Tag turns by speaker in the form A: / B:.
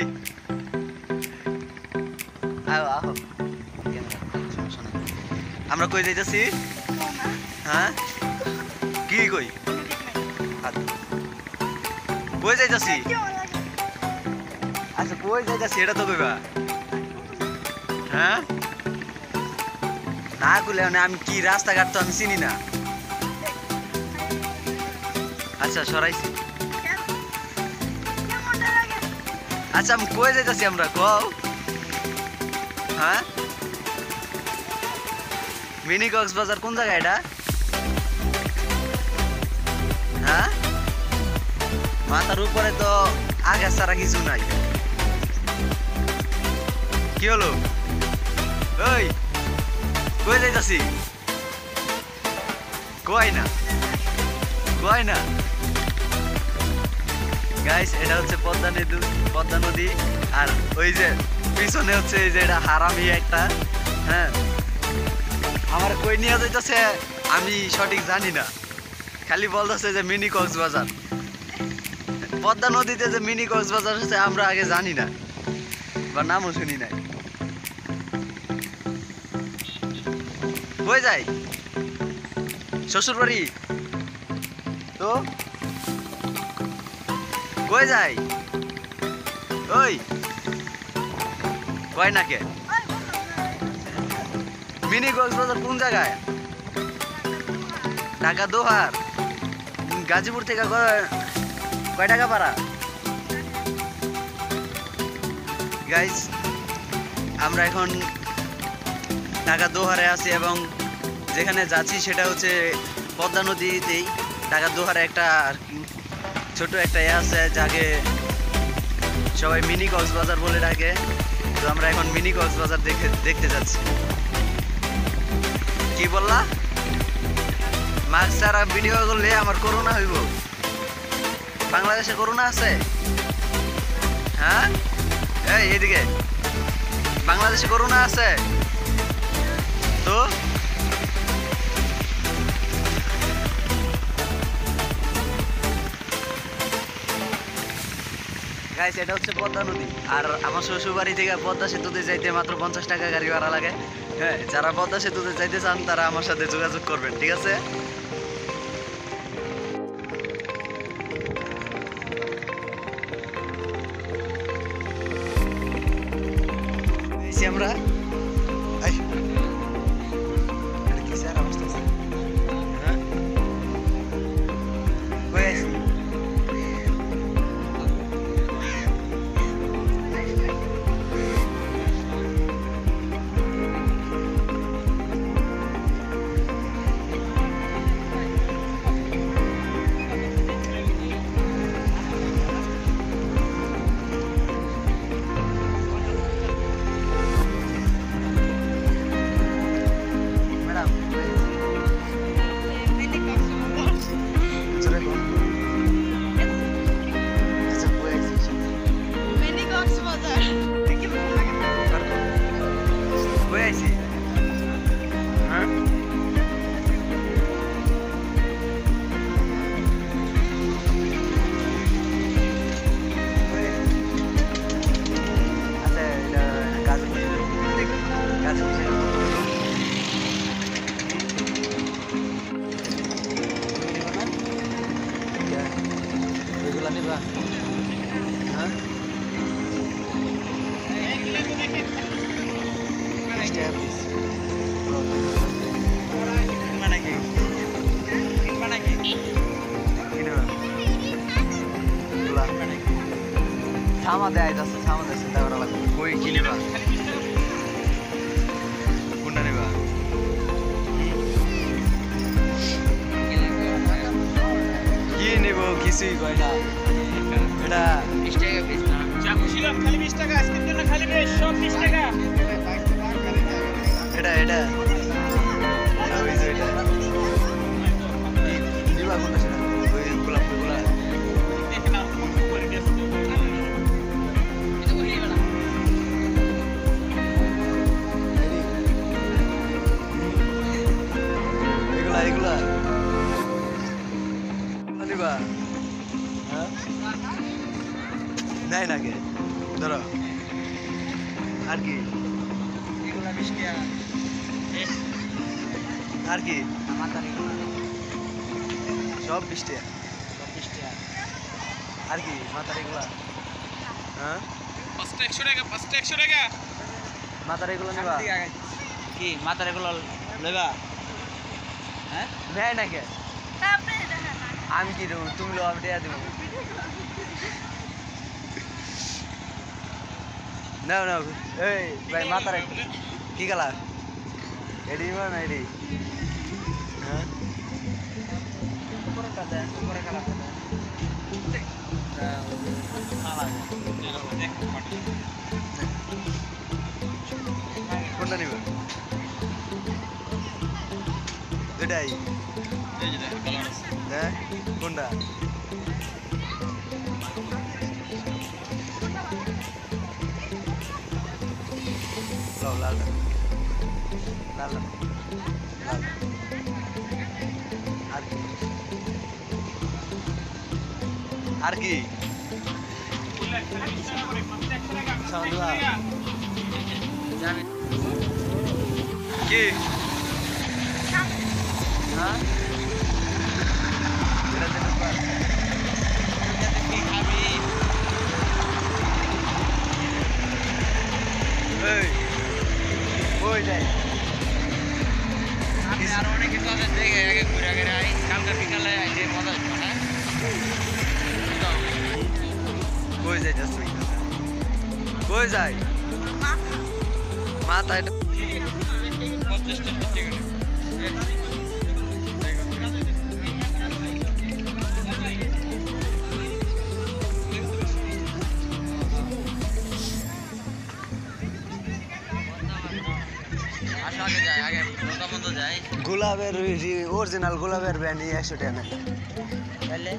A: ওই আও আও আমরা কই যাইতাছি? হ্যাঁ? কি কই? কই যাইতাছি? আচ্ছা কই যাইতাছি? এটা তো কইবা। হ্যাঁ? না কইলে মানে আমি কি রাস্তাঘাট তো আমি চিনি না। আচ্ছা সরাইছি। আচ্ছা আমি কই যাইতাছি আমরা, কও? হ্যাঁ? মিনি কক্সবাজার কোন জায়গা এটা? হ্যাঁ? মাথার উপরে তো আগে ছাড়া কিছু নাই। কি হলো? ওই কই যাইতাছি? কই না? কই না? গাইস এটা হচ্ছে পদ্মা নদী পদ্মা নদী। আর ওই যে পিছনে হচ্ছে এই যে এটা হারামি একটা হ্যাঁ। আমার কই নিয়ে যাইতেছে, আমি সঠিক জানি না। খালি বলতেছে যে মিনি কক্সবাজার। পদ্মা নদীতে যে মিনি কক্সবাজার আছে আমরা আগে জানি না, বা নামও শুনি নাই। কই যাই? শ্বশুর বাড়ি তো? কই যাই? ওই। কয় না কে মিনি কক্সবাজার কোন জায়গায়? ঢাকা দোহার। গাজীপুর থেকে কয় টাকা ভাড়া? গাইজ আমরা এখন ঢাকা দোহারে আছি এবং যেখানে যাচ্ছি সেটা হচ্ছে পদ্মা নদীতেই। ঢাকা দোহারে একটা ছোট একটা ইয়ে আছে যাকে সবাই মিনি কক্সবাজার বলে ডাকে। তো আমরা এখন মিনি কক্সবাজার দেখে, দেখতে যাচ্ছি। কি বললা? মাস্ক ছাড়া ভিডিও করলে আমার করোনা হইব। বাংলাদেশে করোনা আছে? হ্যাঁ? এই, এদিকে। বাংলাদেশে করোনা আছে? তো? গাইস এটা হচ্ছে পদ্মা নদী। আর আমার শ্বশুর বাড়ি থেকে পদ্মা সেতুতে যাইতে মাত্র পঞ্চাশ টাকা গাড়ি ভাড়া লাগে। হ্যাঁ যারা পদ্মা সেতুতে যাইতে চান, তারা আমার সাথে যোগাযোগ করবেন, ঠিক আছে?
B: सामान्य आए
A: जस्तो सामान्य चिन्ता गर्न लाग्छ कोही किने भए कुण्डले भए किने भयो किसी
B: गएन एउटा बिस खाली
A: टाका टाका एउटा एउटा নেয় নাকি ধরো। আর কি?
B: টাকা
A: আর কি? সব বিশ টাকা
B: টাকা
A: আর কি? মাথার এগুলা হ্যাঁ?
B: পাঁচটা একশো টাকা পাঁচটা একশো টাকা
A: মাথার এগুলো নেবা
B: কি মাথার এগুলো লেবা হ্যাঁ
A: নেয় না কে আমি কি দেবো? তুমি লো আমি দেয়া দেবো। নাও নাও এই ভাই মাথার একটা কি কালার এডি না এডি হ্যাঁ
B: উপরে
A: Lalu lalu. Lalu. Lalu. Argi. Argi Saudara Jangan Ki Hah? Tidak ওই যায়।
B: আমি আরও অনেক কিছু আছে দেখে আগে ঘুরে আগে আই কালকে বিকালে যে মজা হচ্ছে না
A: কই যায় কই যায়। মাথা। এটা
B: পঞ্চাশ টাকা আগে বন্ধ যাই।
A: গোলাপের অরিজিনাল গোলাপের ব্যান্ড একশো টাকা
B: তাহলে